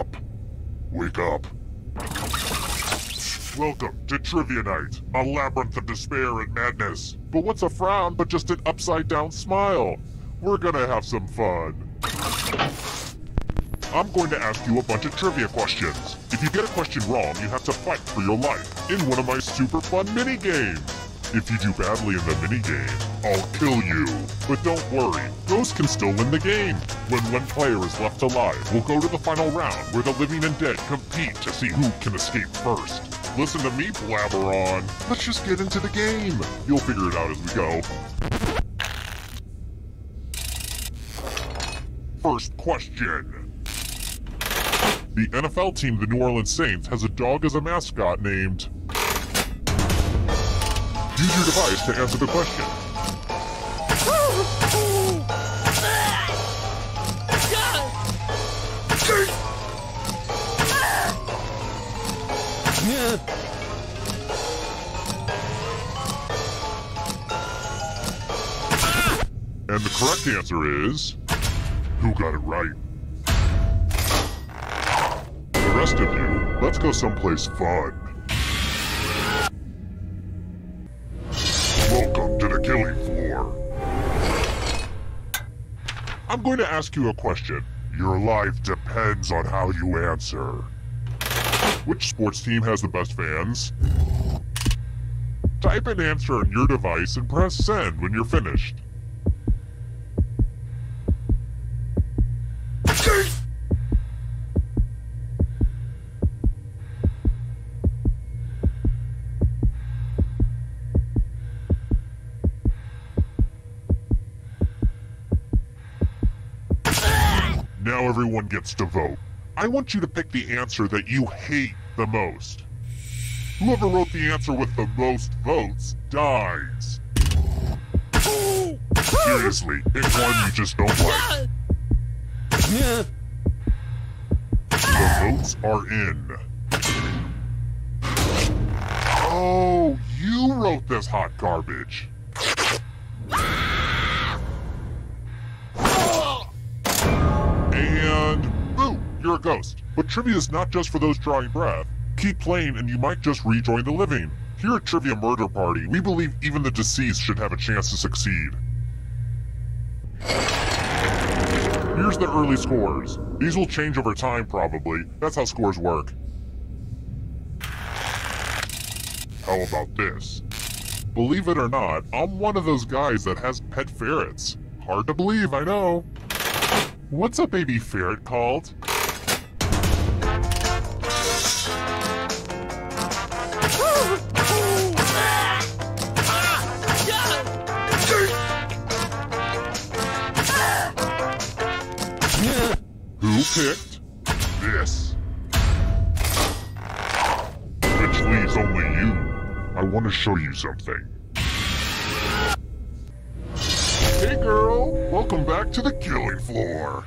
up! Wake up! Welcome to Trivia Night, a labyrinth of despair and madness. But what's a frown but just an upside down smile? We're gonna have some fun. I'm going to ask you a bunch of trivia questions. If you get a question wrong, you have to fight for your life in one of my super fun mini games. If you do badly in the minigame, I'll kill you. But don't worry, Ghost can still win the game. When one player is left alive, we'll go to the final round where the living and dead compete to see who can escape first. Listen to me blabber on. Let's just get into the game. You'll figure it out as we go. First question. The NFL team, the New Orleans Saints, has a dog as a mascot named Use your device to answer the question. And the correct answer is... Who got it right? The rest of you, let's go someplace fun. I'm going to ask you a question. Your life depends on how you answer. Which sports team has the best fans? Type an answer on your device and press send when you're finished. Now everyone gets to vote. I want you to pick the answer that you hate the most. Whoever wrote the answer with the most votes dies. Seriously, pick one you just don't like. The votes are in. Oh, you wrote this hot garbage. You're a ghost. But trivia is not just for those drawing breath. Keep playing and you might just rejoin the living. Here at Trivia Murder Party, we believe even the deceased should have a chance to succeed. Here's the early scores. These will change over time, probably. That's how scores work. How about this? Believe it or not, I'm one of those guys that has pet ferrets. Hard to believe, I know. What's a baby ferret called? Picked this. Which leaves only you. I want to show you something. Hey girl, welcome back to the killing floor.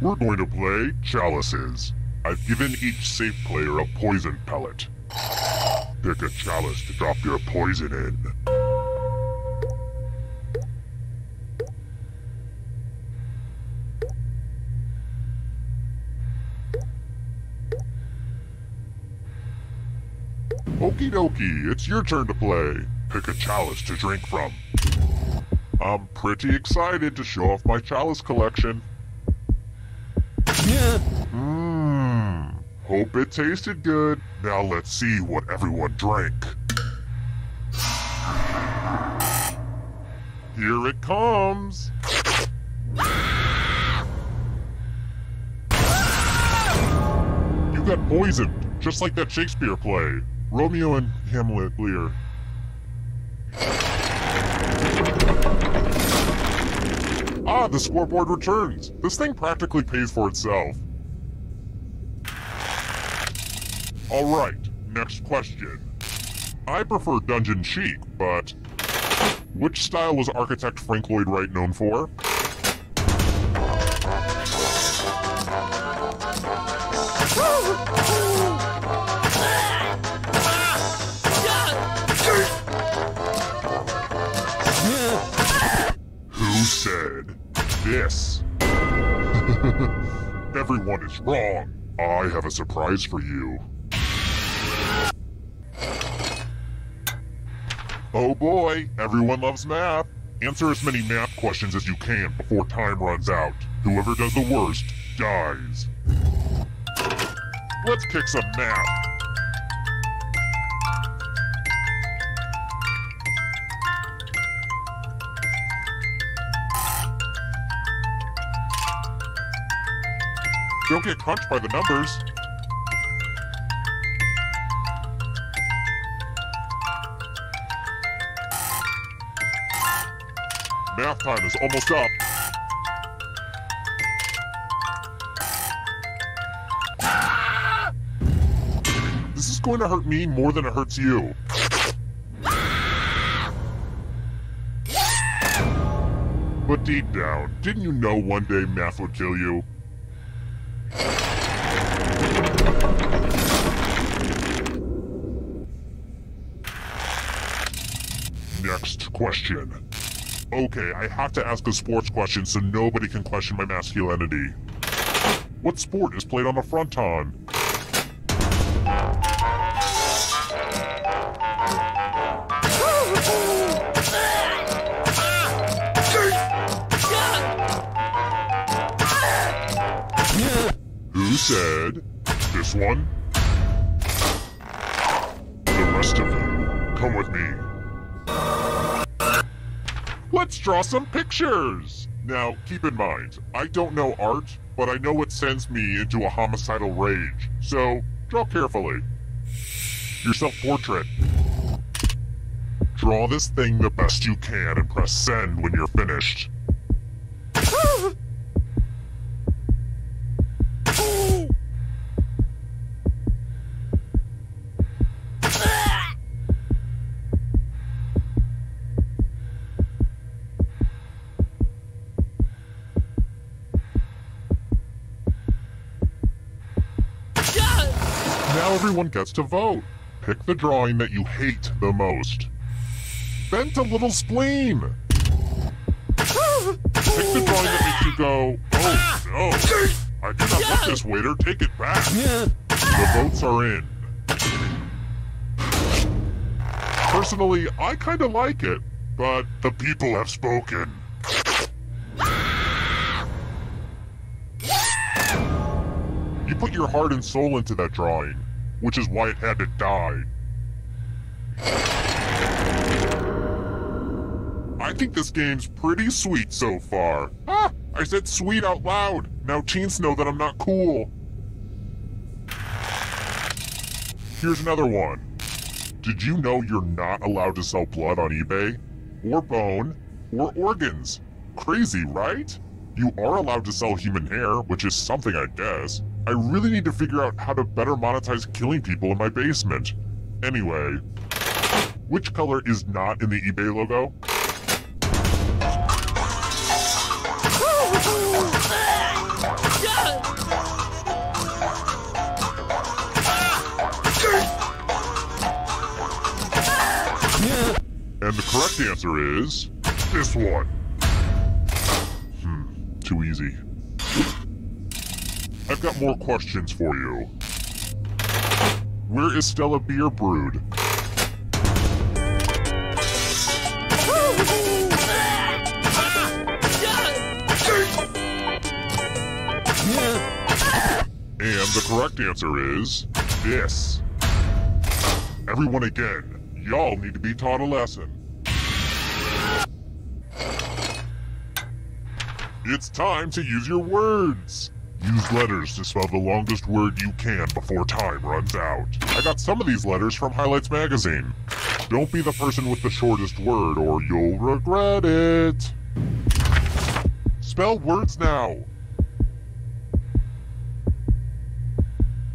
We're going to play Chalices. I've given each safe player a poison pellet. Pick a chalice to drop your poison in. Okie dokie, it's your turn to play. Pick a chalice to drink from. I'm pretty excited to show off my chalice collection. Mmm, hope it tasted good. Now let's see what everyone drank. Here it comes. You got poisoned, just like that Shakespeare play. Romeo and Hamlet Lear. Ah, the scoreboard returns. This thing practically pays for itself. Alright, next question. I prefer dungeon chic, but which style was architect Frank Lloyd Wright known for? everyone is wrong. I have a surprise for you. Oh boy, everyone loves math. Answer as many math questions as you can before time runs out. Whoever does the worst dies. Let's kick some math. Don't get crunched by the numbers. Math time is almost up. This is going to hurt me more than it hurts you. But deep down, didn't you know one day math would kill you? Question. Okay, I have to ask a sports question so nobody can question my masculinity. What sport is played on a fronton? Who said this one? The rest of you, come with me. Let's draw some pictures! Now, keep in mind, I don't know art, but I know it sends me into a homicidal rage, so draw carefully. Your self-portrait. Draw this thing the best you can and press send when you're finished. Now everyone gets to vote. Pick the drawing that you hate the most. Bent a little spleen. Pick the drawing that makes you go, oh no. I do not want this waiter, take it back. The votes are in. Personally, I kinda like it, but the people have spoken. You put your heart and soul into that drawing, which is why it had to die. I think this game's pretty sweet so far. Ah, I said sweet out loud. Now teens know that I'm not cool. Here's another one. Did you know you're not allowed to sell blood on eBay? Or bone? Or organs? Crazy, right? You are allowed to sell human hair, which is something I guess. I really need to figure out how to better monetize killing people in my basement. Anyway, which color is not in the eBay logo? And the correct answer is this one. Hmm, too easy. I've got more questions for you. Where is Stella Beer brewed? And the correct answer is this. Everyone again, y'all need to be taught a lesson. It's time to use your words. Use letters to spell the longest word you can before time runs out. I got some of these letters from Highlights Magazine. Don't be the person with the shortest word or you'll regret it. Spell words now.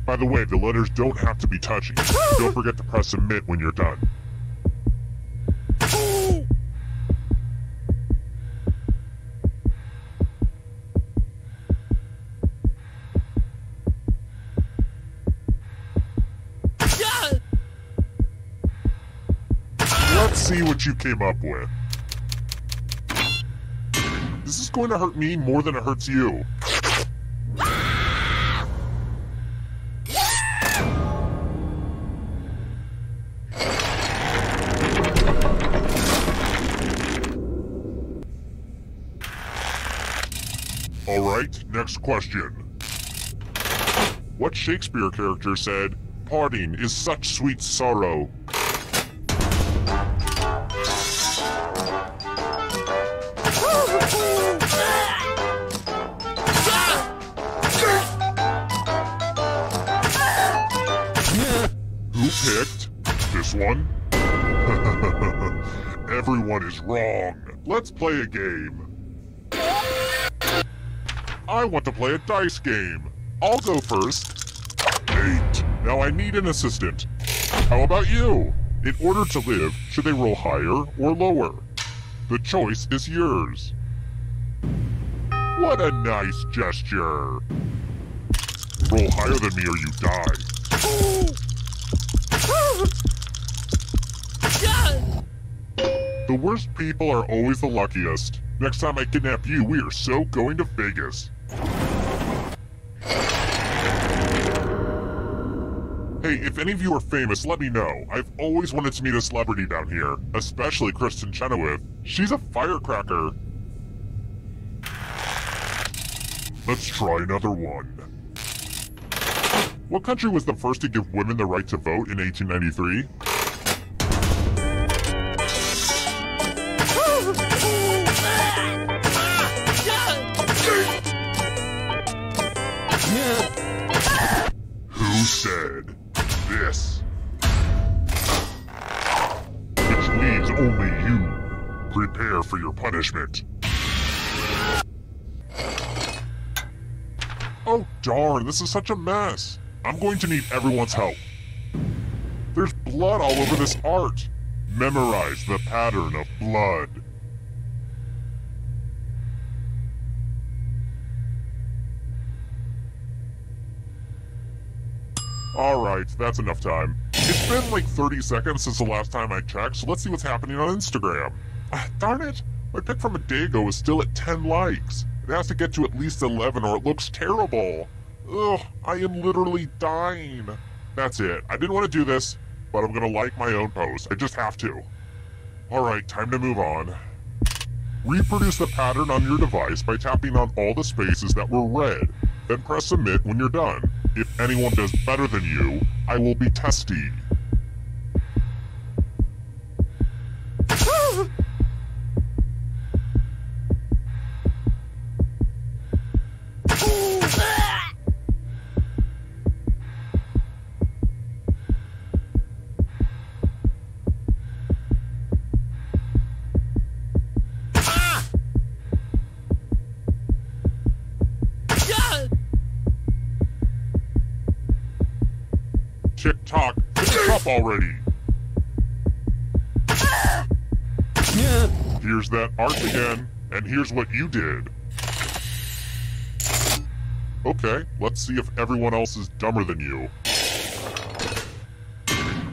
By the way, the letters don't have to be touchy. Don't forget to press submit when you're done. see what you came up with. This is going to hurt me more than it hurts you. Alright, next question. What Shakespeare character said, Parting is such sweet sorrow? Picked this one? Everyone is wrong. Let's play a game. I want to play a dice game. I'll go first. Eight. Now I need an assistant. How about you? In order to live, should they roll higher or lower? The choice is yours. What a nice gesture. Roll higher than me or you die. The worst people are always the luckiest. Next time I kidnap you, we are so going to Vegas. Hey, if any of you are famous, let me know. I've always wanted to meet a celebrity down here, especially Kristin Chenoweth. She's a firecracker. Let's try another one. What country was the first to give women the right to vote in 1893? Who said this? Which leaves only you. Prepare for your punishment. Oh darn, this is such a mess. I'm going to need everyone's help. There's blood all over this art. Memorize the pattern of blood. Alright, that's enough time. It's been like 30 seconds since the last time I checked, so let's see what's happening on Instagram. Ah, darn it! My pic from a day ago is still at 10 likes. It has to get to at least 11 or it looks terrible. Ugh, I am literally dying. That's it. I didn't want to do this, but I'm gonna like my own post. I just have to. Alright, time to move on. Reproduce the pattern on your device by tapping on all the spaces that were red. Then press submit when you're done. If anyone does better than you, I will be testy. Already! Here's that art again, and here's what you did. Okay, let's see if everyone else is dumber than you.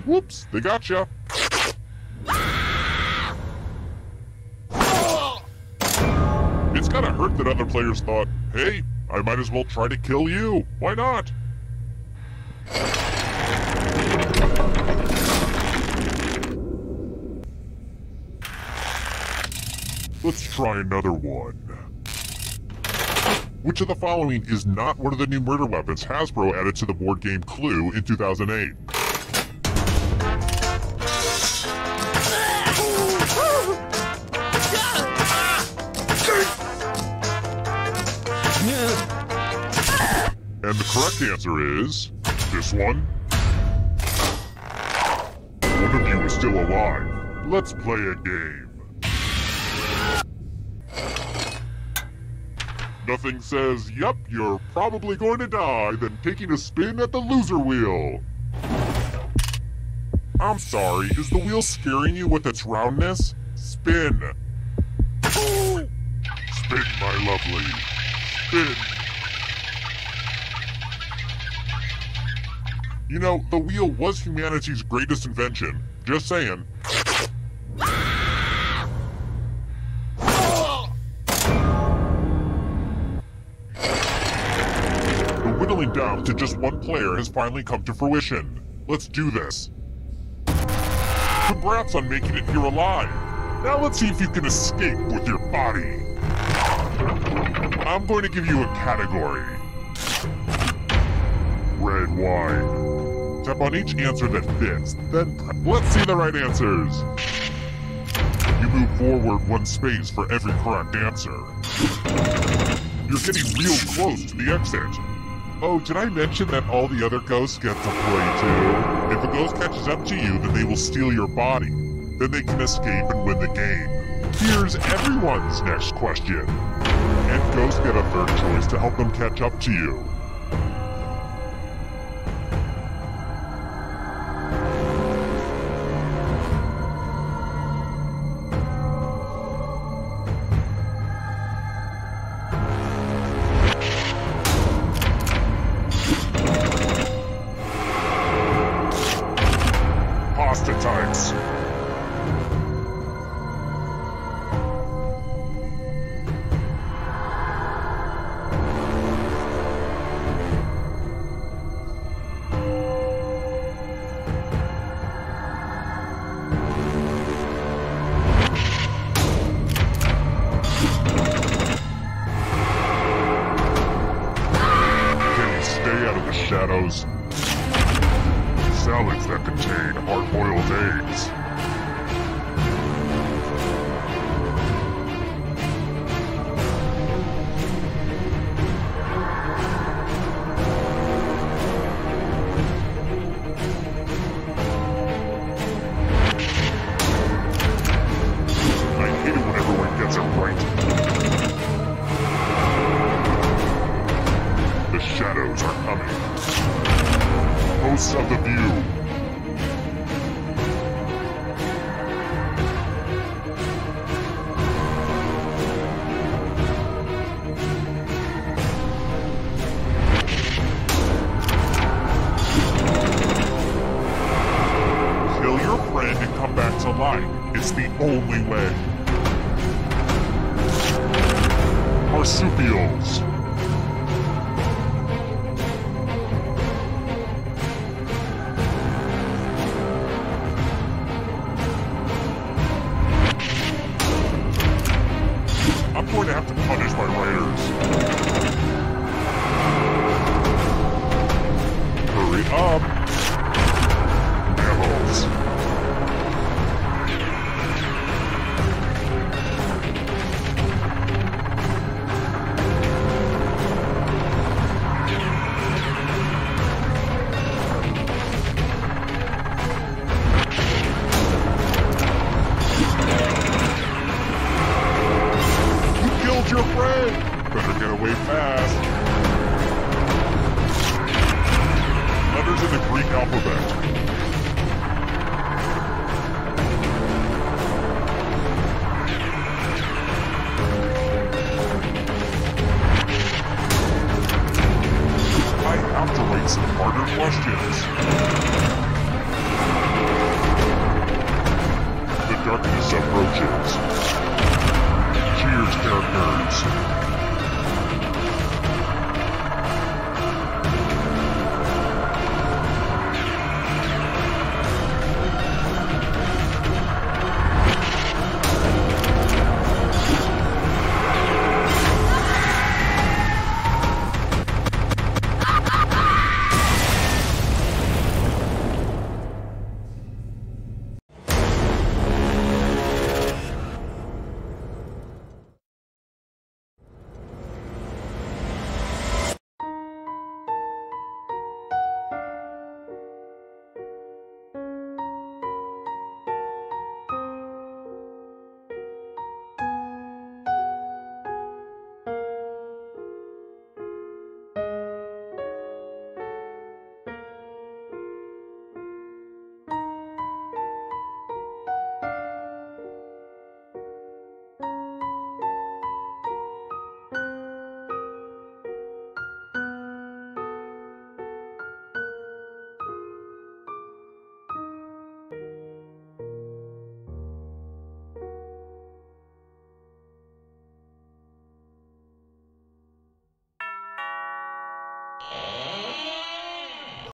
Whoops, they gotcha. It's gotta hurt that other players thought, hey, I might as well try to kill you. Why not? Let's try another one. Which of the following is not one of the new murder weapons Hasbro added to the board game Clue in 2008? And the correct answer is this one. One of you is still alive. Let's play a game. Nothing says, yep, you're probably going to die than taking a spin at the loser wheel. I'm sorry, is the wheel scaring you with its roundness? Spin. Spin, my lovely. Spin. You know, the wheel was humanity's greatest invention. Just saying. Down to just one player has finally come to fruition. Let's do this. Congrats on making it here alive. Now let's see if you can escape with your body. I'm going to give you a category. Red wine. Tap on each answer that fits. Then let's see the right answers. You move forward one space for every correct answer. You're getting real close to the exit. Oh, did I mention that all the other ghosts get to play too? If a ghost catches up to you, then they will steal your body. Then they can escape and win the game. Here's everyone's next question. And ghosts get a third choice to help them catch up to you. Marsupials.